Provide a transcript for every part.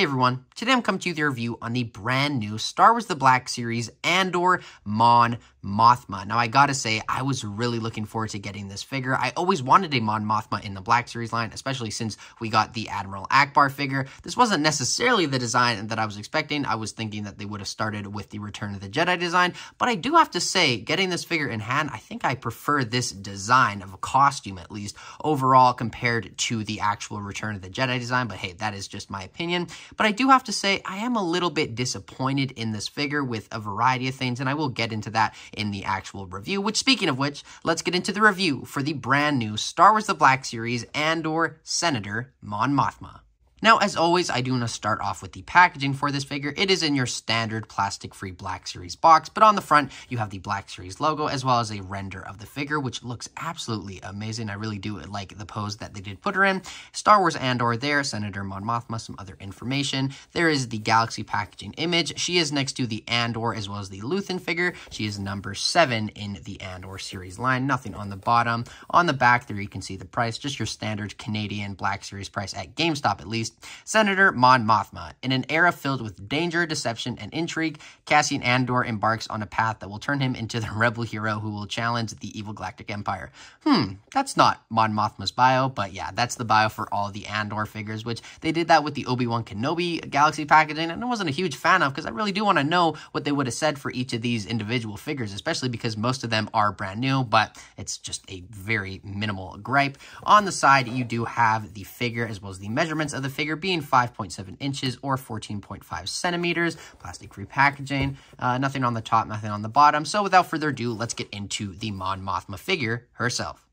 Hey everyone, today I'm coming to you with a review on the brand new Star Wars The Black Series Andor Mon Mothma. Now I gotta say, I was really looking forward to getting this figure. I always wanted a Mon Mothma in the Black Series line, especially since we got the Admiral Ackbar figure. This wasn't necessarily the design that I was expecting. I was thinking that they would have started with the Return of the Jedi design, but I do have to say, getting this figure in hand, I think I prefer this design of a costume at least overall compared to the actual Return of the Jedi design, but hey, that is just my opinion. But I do have to say, I am a little bit disappointed in this figure with a variety of things, and I will get into that in the actual review, which speaking of which, let's get into the review for the brand new Star Wars The Black Series Andor Senator Mon Mothma. Now, as always, I do want to start off with the packaging for this figure. It is in your standard plastic-free Black Series box, but on the front, you have the Black Series logo, as well as a render of the figure, which looks absolutely amazing. I really do like the pose that they did put her in. Star Wars Andor there, Senator Mon Mothma, some other information. There is the Galaxy packaging image. She is next to the Andor, as well as the Luthen figure. She is number 7 in the Andor series line. Nothing on the bottom. On the back there, you can see the price, just your standard Canadian Black Series price at GameStop, at least. Senator Mon Mothma. In an era filled with danger, deception, and intrigue, Cassian Andor embarks on a path that will turn him into the rebel hero who will challenge the evil Galactic Empire. Hmm, that's not Mon Mothma's bio, but yeah, that's the bio for all the Andor figures, which they did that with the Obi-Wan Kenobi Galaxy packaging, and I wasn't a huge fan of because I really do want to know what they would have said for each of these individual figures, especially because most of them are brand new, but it's just a very minimal gripe. On the side, you do have the figure as well as the measurements of the figure being 5.7 inches or 14.5 centimeters. Plastic-free packaging. Uh, nothing on the top, nothing on the bottom. So without further ado, let's get into the Mon Mothma figure herself.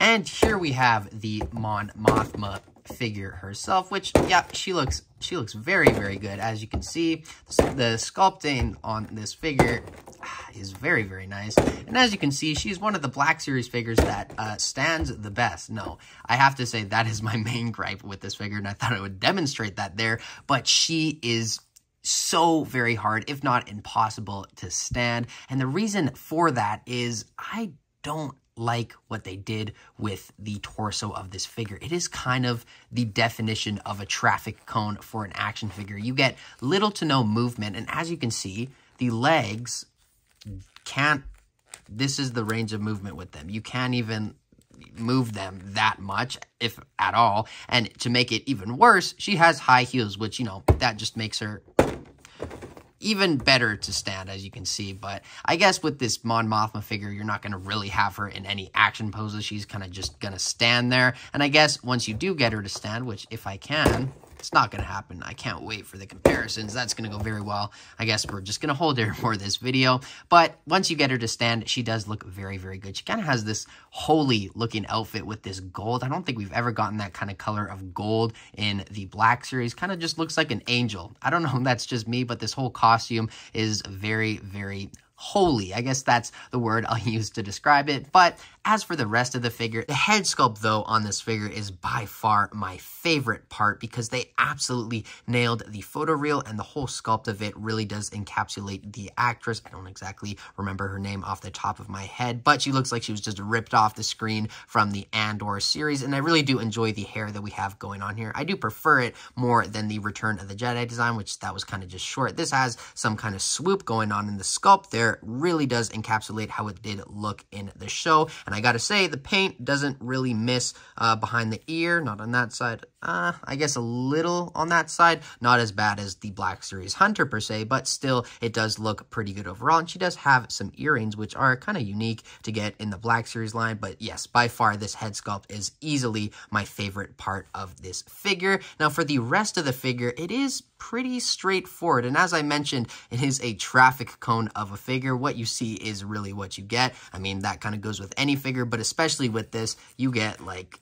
And here we have the Mon Mothma figure herself, which, yeah, she looks she looks very, very good. As you can see, the sculpting on this figure is very, very nice. And as you can see, she's one of the Black Series figures that uh, stands the best. No, I have to say that is my main gripe with this figure, and I thought I would demonstrate that there. But she is so very hard, if not impossible, to stand. And the reason for that is I don't like what they did with the torso of this figure. It is kind of the definition of a traffic cone for an action figure. You get little to no movement, and as you can see, the legs can't, this is the range of movement with them. You can't even move them that much, if at all. And to make it even worse, she has high heels, which, you know, that just makes her even better to stand, as you can see. But I guess with this Mon Mothma figure, you're not going to really have her in any action poses. She's kind of just going to stand there. And I guess once you do get her to stand, which if I can, it's not going to happen. I can't wait for the comparisons. That's going to go very well. I guess we're just going to hold her for this video. But once you get her to stand, she does look very, very good. She kind of has this holy looking outfit with this gold. I don't think we've ever gotten that kind of color of gold in the Black series. Kind of just looks like an angel. I don't know that's just me, but this whole costume is very, very holy. I guess that's the word I'll use to describe it. But as for the rest of the figure, the head sculpt, though, on this figure is by far my favorite part because they absolutely nailed the photoreal and the whole sculpt of it really does encapsulate the actress. I don't exactly remember her name off the top of my head, but she looks like she was just ripped off the screen from the Andor series, and I really do enjoy the hair that we have going on here. I do prefer it more than the Return of the Jedi design, which that was kind of just short. This has some kind of swoop going on in the sculpt there. Really does encapsulate how it did look in the show, and and I gotta say, the paint doesn't really miss uh, behind the ear, not on that side. Uh, I guess a little on that side, not as bad as the Black Series Hunter per se, but still, it does look pretty good overall. And she does have some earrings, which are kind of unique to get in the Black Series line. But yes, by far, this head sculpt is easily my favorite part of this figure. Now, for the rest of the figure, it is pretty straightforward. And as I mentioned, it is a traffic cone of a figure. What you see is really what you get. I mean, that kind of goes with any figure, but especially with this, you get like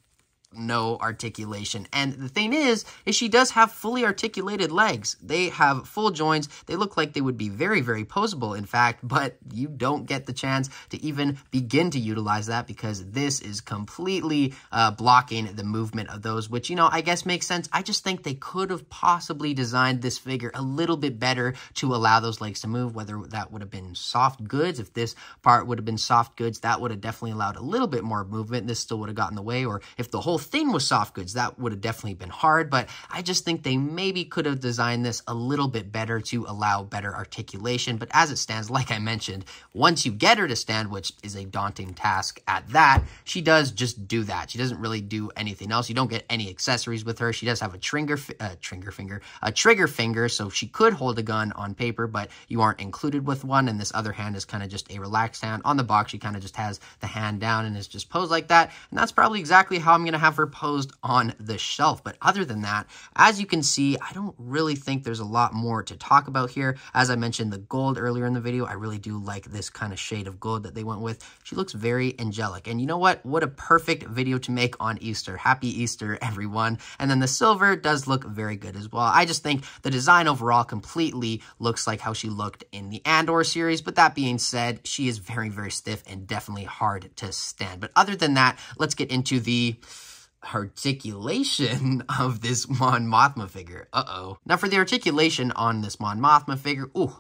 no articulation. And the thing is, is she does have fully articulated legs. They have full joints. They look like they would be very, very posable, in fact, but you don't get the chance to even begin to utilize that because this is completely uh, blocking the movement of those, which, you know, I guess makes sense. I just think they could have possibly designed this figure a little bit better to allow those legs to move, whether that would have been soft goods. If this part would have been soft goods, that would have definitely allowed a little bit more movement. This still would have gotten in the way, or if the whole thin with soft goods. That would have definitely been hard, but I just think they maybe could have designed this a little bit better to allow better articulation. But as it stands, like I mentioned, once you get her to stand, which is a daunting task at that, she does just do that. She doesn't really do anything else. You don't get any accessories with her. She does have a trigger, uh, trigger finger, a trigger finger, so she could hold a gun on paper, but you aren't included with one. And this other hand is kind of just a relaxed hand. On the box, she kind of just has the hand down and is just posed like that. And that's probably exactly how I'm going to have her posed on the shelf. But other than that, as you can see, I don't really think there's a lot more to talk about here. As I mentioned, the gold earlier in the video, I really do like this kind of shade of gold that they went with. She looks very angelic. And you know what? What a perfect video to make on Easter. Happy Easter, everyone. And then the silver does look very good as well. I just think the design overall completely looks like how she looked in the Andor series. But that being said, she is very, very stiff and definitely hard to stand. But other than that, let's get into the articulation of this Mon Mothma figure. Uh-oh. Now for the articulation on this Mon Mothma figure, ooh,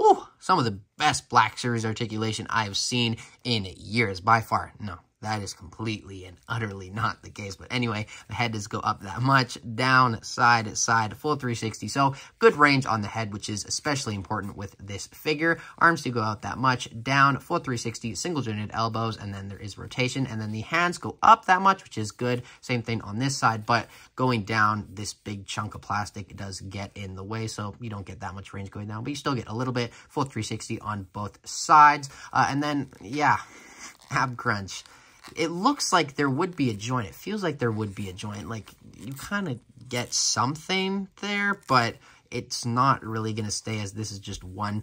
ooh, some of the best Black Series articulation I have seen in years, by far. No, that is completely and utterly not the case. But anyway, the head does go up that much, down, side, side, full 360. So good range on the head, which is especially important with this figure. Arms do go out that much, down, full 360, single jointed elbows, and then there is rotation. And then the hands go up that much, which is good. Same thing on this side, but going down, this big chunk of plastic does get in the way. So you don't get that much range going down, but you still get a little bit, full 360 on both sides. Uh, and then, yeah, ab crunch it looks like there would be a joint. It feels like there would be a joint. Like, you kind of get something there, but it's not really going to stay as this is just one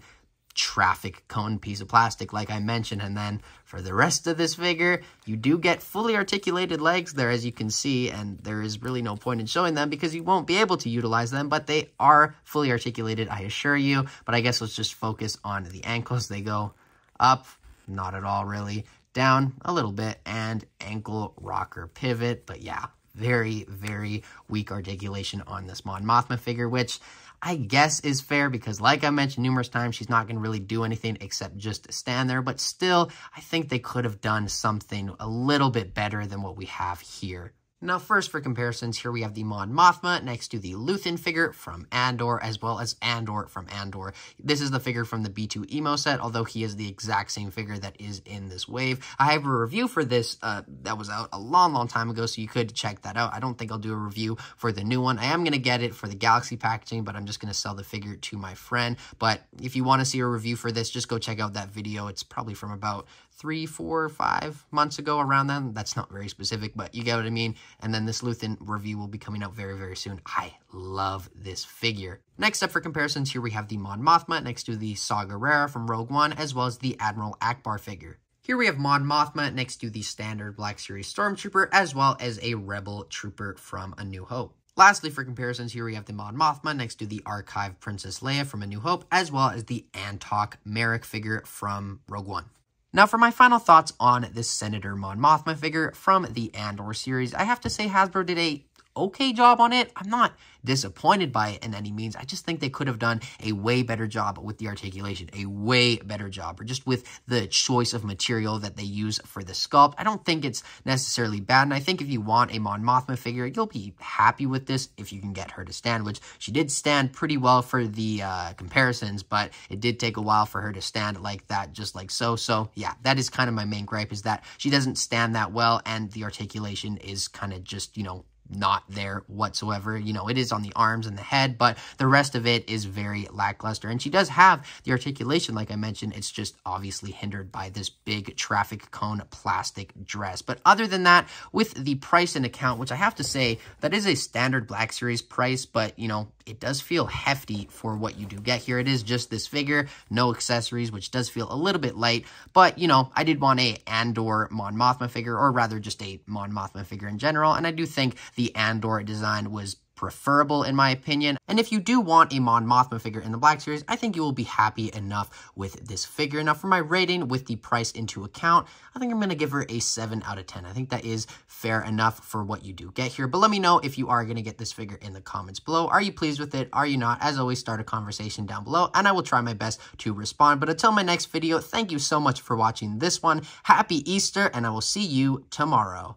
traffic cone piece of plastic like I mentioned. And then for the rest of this figure, you do get fully articulated legs there as you can see. And there is really no point in showing them because you won't be able to utilize them. But they are fully articulated, I assure you. But I guess let's just focus on the ankles. They go up, not at all really down a little bit, and ankle rocker pivot. But yeah, very, very weak articulation on this Mon Mothma figure, which I guess is fair because like I mentioned numerous times, she's not going to really do anything except just stand there. But still, I think they could have done something a little bit better than what we have here. Now, first for comparisons, here we have the Mon Mothma next to the Luthen figure from Andor, as well as Andor from Andor. This is the figure from the B2EMO set, although he is the exact same figure that is in this wave. I have a review for this uh, that was out a long, long time ago, so you could check that out. I don't think I'll do a review for the new one. I am going to get it for the Galaxy packaging, but I'm just going to sell the figure to my friend. But if you want to see a review for this, just go check out that video. It's probably from about three, four, five months ago around then. That's not very specific, but you get what I mean. And then this Luthen review will be coming out very, very soon. I love this figure. Next up for comparisons, here we have the Mon Mothma next to the Saw Gerrera from Rogue One, as well as the Admiral Ackbar figure. Here we have Mon Mothma next to the standard Black Series Stormtrooper, as well as a Rebel Trooper from A New Hope. Lastly, for comparisons, here we have the Mon Mothma next to the Archive Princess Leia from A New Hope, as well as the Antoc Merrick figure from Rogue One. Now, for my final thoughts on this Senator Mon Mothma figure from the Andor series, I have to say Hasbro did a okay job on it. I'm not disappointed by it in any means. I just think they could have done a way better job with the articulation, a way better job, or just with the choice of material that they use for the sculpt. I don't think it's necessarily bad, and I think if you want a Mon Mothma figure, you'll be happy with this if you can get her to stand, which she did stand pretty well for the uh, comparisons, but it did take a while for her to stand like that, just like so. So, yeah, that is kind of my main gripe, is that she doesn't stand that well, and the articulation is kind of just, you know, not there whatsoever. You know, it is on the arms and the head, but the rest of it is very lackluster. And she does have the articulation, like I mentioned. It's just obviously hindered by this big traffic cone plastic dress. But other than that, with the price and account, which I have to say, that is a standard Black Series price, but, you know, it does feel hefty for what you do get here. It is just this figure, no accessories, which does feel a little bit light. But, you know, I did want a Andor Mon Mothma figure, or rather just a Mon Mothma figure in general. And I do think the Andor design was preferable in my opinion. And if you do want a Mon Mothma figure in the Black Series, I think you will be happy enough with this figure. Now for my rating with the price into account, I think I'm going to give her a 7 out of 10. I think that is fair enough for what you do get here. But let me know if you are going to get this figure in the comments below. Are you pleased with it? Are you not? As always, start a conversation down below and I will try my best to respond. But until my next video, thank you so much for watching this one. Happy Easter and I will see you tomorrow.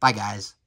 Bye guys.